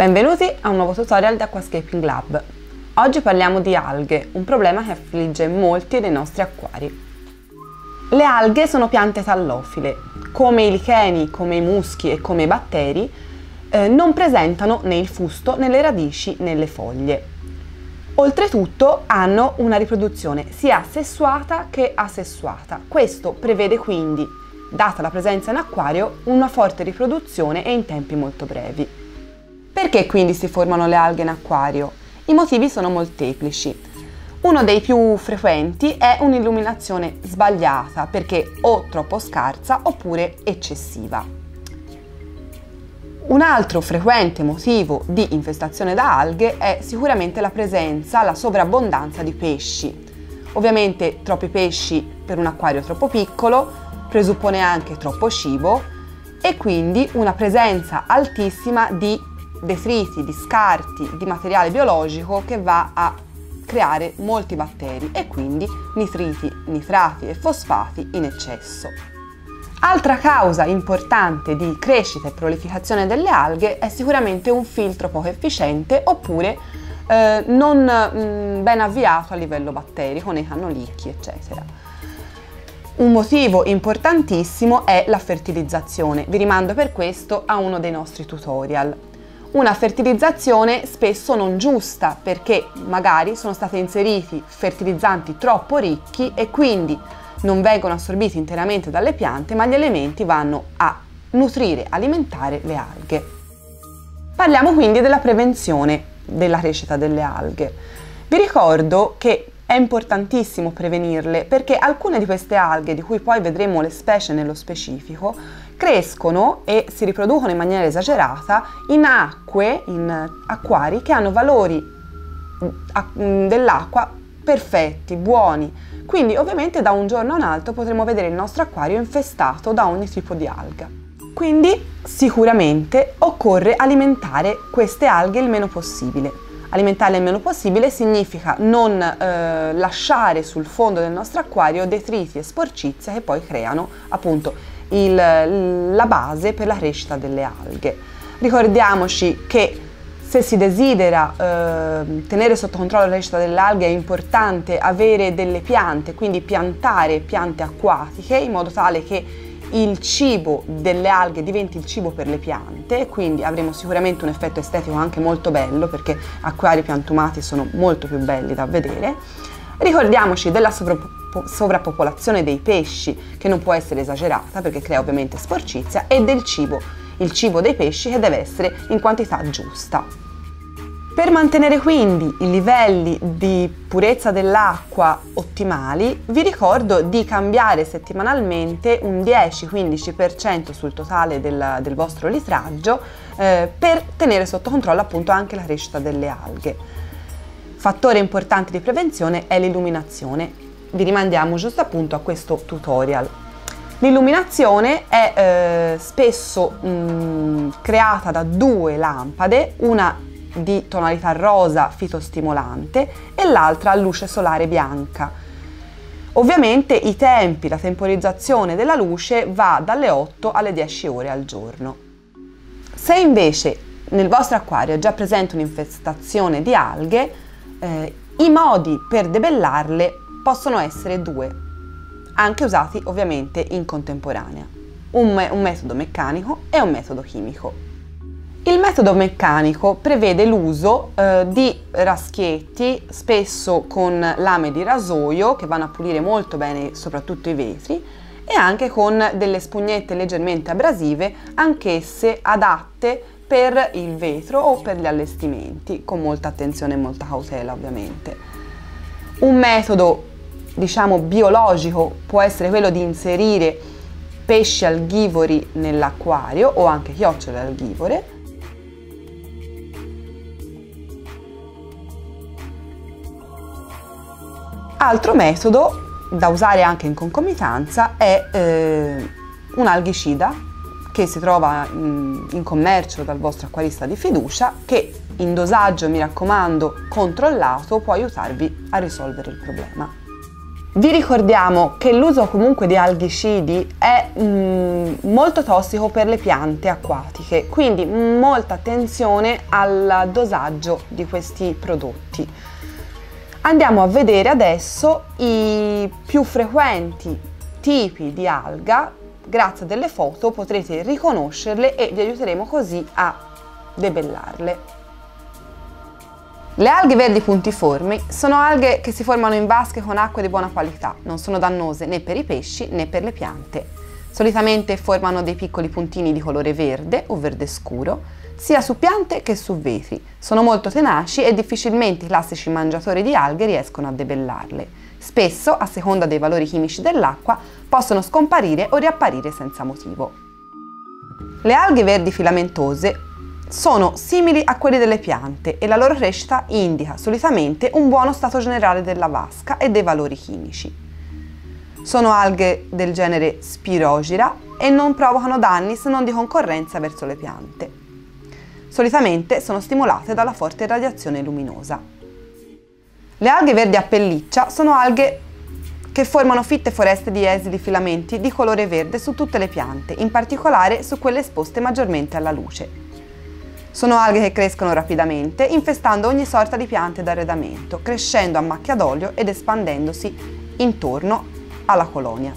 Benvenuti a un nuovo tutorial di Aquascaping Lab. Oggi parliamo di alghe, un problema che affligge molti dei nostri acquari. Le alghe sono piante tallofile, come i licheni, come i muschi e come i batteri, eh, non presentano né il fusto né le radici né le foglie. Oltretutto hanno una riproduzione sia sessuata che asessuata. Questo prevede quindi, data la presenza in acquario, una forte riproduzione e in tempi molto brevi. Perché quindi si formano le alghe in acquario? I motivi sono molteplici. Uno dei più frequenti è un'illuminazione sbagliata perché o troppo scarsa oppure eccessiva. Un altro frequente motivo di infestazione da alghe è sicuramente la presenza, la sovrabbondanza di pesci. Ovviamente troppi pesci per un acquario troppo piccolo presuppone anche troppo cibo e quindi una presenza altissima di detriti, di scarti, di materiale biologico che va a creare molti batteri e quindi nitriti, nitrati e fosfati in eccesso. Altra causa importante di crescita e prolificazione delle alghe è sicuramente un filtro poco efficiente oppure eh, non mh, mm, ben avviato a livello batterico nei cannolicchi, eccetera. Un motivo importantissimo è la fertilizzazione. Vi rimando per questo a uno dei nostri tutorial una fertilizzazione spesso non giusta perché magari sono stati inseriti fertilizzanti troppo ricchi e quindi non vengono assorbiti interamente dalle piante ma gli elementi vanno a nutrire, alimentare le alghe. Parliamo quindi della prevenzione della crescita delle alghe. Vi ricordo che è importantissimo prevenirle perché alcune di queste alghe, di cui poi vedremo le specie nello specifico, crescono e si riproducono in maniera esagerata in acque, in acquari che hanno valori mm, mm, dell'acqua perfetti, buoni. Quindi ovviamente da un giorno a un altro potremo vedere il nostro acquario infestato da ogni tipo di alga. Quindi sicuramente occorre alimentare queste alghe il meno possibile alimentarle il meno possibile significa non eh, lasciare sul fondo del nostro acquario detriti e sporcizia che poi creano appunto il, la base per la crescita delle alghe. Ricordiamoci che se si desidera eh, tenere sotto controllo la crescita delle alghe è importante avere delle piante, quindi piantare piante acquatiche in modo tale che il cibo delle alghe diventi il cibo per le piante, quindi avremo sicuramente un effetto estetico anche molto bello perché acquari piantumati sono molto più belli da vedere. Ricordiamoci della sovrappopolazione dei pesci che non può essere esagerata perché crea ovviamente sporcizia e del cibo, il cibo dei pesci che deve essere in quantità giusta. Per mantenere quindi i livelli di purezza dell'acqua ottimali, vi ricordo di cambiare settimanalmente un 10-15% sul totale del, del, vostro litraggio eh, per tenere sotto controllo appunto anche la crescita delle alghe. Fattore importante di prevenzione è l'illuminazione. Vi rimandiamo giusto appunto a questo tutorial. L'illuminazione è eh, spesso mh, mm, creata da due lampade, una di tonalità rosa fitostimolante e l'altra a luce solare bianca. Ovviamente i tempi, la temporizzazione della luce va dalle 8 alle 10 ore al giorno. Se invece nel vostro acquario è già presente un'infestazione di alghe, eh, i modi per debellarle possono essere due, anche usati ovviamente in contemporanea. Un, me un metodo meccanico e un metodo chimico. Il metodo meccanico prevede l'uso eh, di raschietti, spesso con lame di rasoio che vanno a pulire molto bene soprattutto i vetri e anche con delle spugnette leggermente abrasive, anch'esse adatte per il vetro o per gli allestimenti, con molta attenzione e molta cautela ovviamente. Un metodo diciamo biologico può essere quello di inserire pesci alghivori nell'acquario o anche chiocciole alghivore Altro metodo da usare anche in concomitanza è eh, un alghicida che si trova in, in commercio dal vostro acquarista di fiducia che in dosaggio, mi raccomando, controllato può aiutarvi a risolvere il problema. Vi ricordiamo che l'uso comunque di alghicidi è mm, molto tossico per le piante acquatiche, quindi molta attenzione al dosaggio di questi prodotti. Andiamo a vedere adesso i più frequenti tipi di alga, grazie a delle foto potrete riconoscerle e vi aiuteremo così a debellarle. Le alghe verdi puntiformi sono alghe che si formano in vasche con acqua di buona qualità, non sono dannose né per i pesci né per le piante. Solitamente formano dei piccoli puntini di colore verde o verde scuro, sia su piante che su vetri. Sono molto tenaci e difficilmente i classici mangiatori di alghe riescono a debellarle. Spesso, a seconda dei valori chimici dell'acqua, possono scomparire o riapparire senza motivo. Le alghe verdi filamentose sono simili a quelli delle piante e la loro crescita indica solitamente un buono stato generale della vasca e dei valori chimici. Sono alghe del genere Spirogira e non provocano danni se non di concorrenza verso le piante. Solitamente sono stimolate dalla forte radiazione luminosa. Le alghe verdi a pelliccia sono alghe che formano fitte foreste di esili filamenti di colore verde su tutte le piante, in particolare su quelle esposte maggiormente alla luce. Sono alghe che crescono rapidamente, infestando ogni sorta di piante d'arredamento, crescendo a macchia d'olio ed espandendosi intorno alla colonia.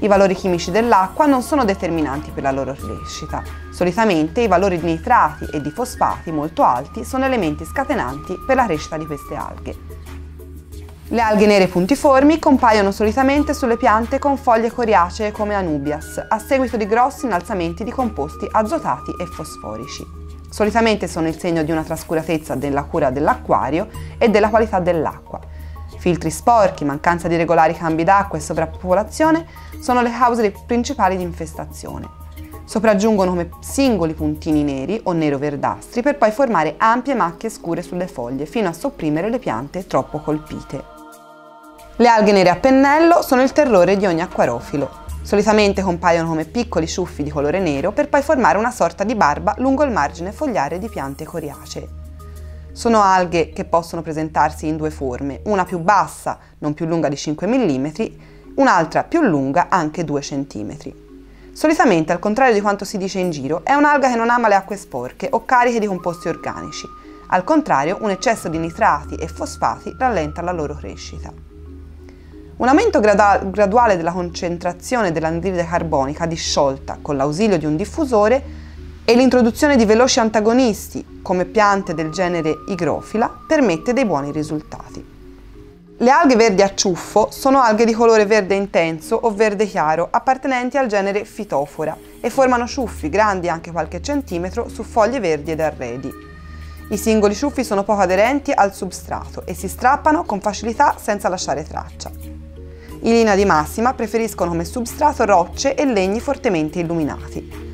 I valori chimici dell'acqua non sono determinanti per la loro crescita. Solitamente i valori di nitrati e di fosfati molto alti sono elementi scatenanti per la crescita di queste alghe. Le alghe nere puntiformi compaiono solitamente sulle piante con foglie coriacee come Anubias, a seguito di grossi innalzamenti di composti azotati e fosforici. Solitamente sono il segno di una trascuratezza della cura dell'acquario e della qualità dell'acqua. Filtri sporchi, mancanza di regolari cambi d'acqua e sovrappopolazione sono le cause principali di infestazione. Sopraggiungono come singoli puntini neri o nero-verdastri per poi formare ampie macchie scure sulle foglie fino a sopprimere le piante troppo colpite. Le alghe nere a pennello sono il terrore di ogni acquarofilo. Solitamente compaiono come piccoli ciuffi di colore nero per poi formare una sorta di barba lungo il margine fogliare di piante coriacee. Sono alghe che possono presentarsi in due forme, una più bassa, non più lunga di 5 mm, un'altra più lunga, anche 2 cm. Solitamente, al contrario di quanto si dice in giro, è un'alga che non ama le acque sporche o cariche di composti organici. Al contrario, un eccesso di nitrati e fosfati rallenta la loro crescita. Un aumento graduale della concentrazione dell'anidride carbonica disciolta con l'ausilio di un diffusore e l'introduzione di veloci antagonisti come piante del genere igrofila permette dei buoni risultati. Le alghe verdi a ciuffo sono alghe di colore verde intenso o verde chiaro appartenenti al genere Phytophora e formano ciuffi grandi anche qualche centimetro su foglie verdi ed arredi. I singoli ciuffi sono poco aderenti al substrato e si strappano con facilità senza lasciare traccia. In linea di massima preferiscono come substrato rocce e legni fortemente illuminati.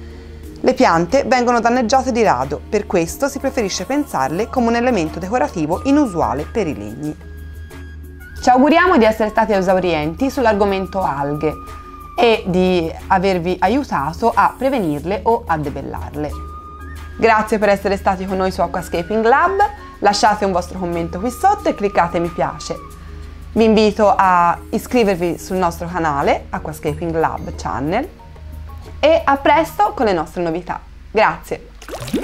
Le piante vengono danneggiate di rado, per questo si preferisce pensarle come un elemento decorativo inusuale per i legni. Ci auguriamo di essere stati esaurienti sull'argomento alghe e di avervi aiutato a prevenirle o a debellarle. Grazie per essere stati con noi su Aquascaping Lab, lasciate un vostro commento qui sotto e cliccate mi piace. Vi invito a iscrivervi sul nostro canale Aquascaping Lab Channel e a presto con le nostre novità. Grazie!